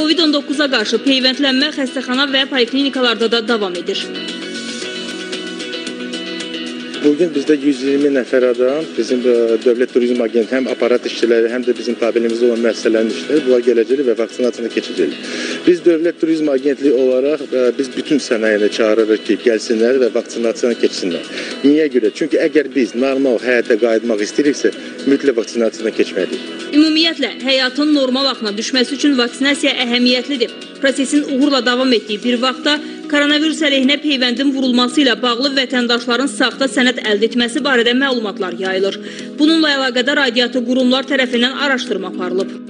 Covid-19-a qarşı peyvəndlənmə xəstəxana və poliklinikalarda da davam edir. Bugün bizdə 120 nəfər adam bizim ə, Dövlət Turizm Agentliyi həm aparat işçiləri, həm də bizim tabeliyimizdə olan müəssisələrin işçiləri bunlar gələcəklər və vaksinasiyasını keçəcəklər. Biz Dövlət Turizm Agentliyi olaraq ə, biz bütün sənayeni çağırırıq ki, gəlsinlər və vaksinasiyanı keçsinlər. Niyə görə? Çünki əgər biz normal həyata qayıtmaq istəyiriksə, mütləq vaksinasiyadan keçməliyik. Ümumiyyətlə, həyatın normal axına düşməsi üçün vaksinasiya əhəmiyyətlidir. Prosesin uğurla davam etdiyi bir vaxtda koronavirus əleyhinə peyvəndin vurulması ilə bağlı vətəndaşların saxta sənəd əldə etməsi barədə məlumatlar yayılır. Bununla əlaqədar aidiyyatı qurumlar tərəfindən araşdırma aparılıb.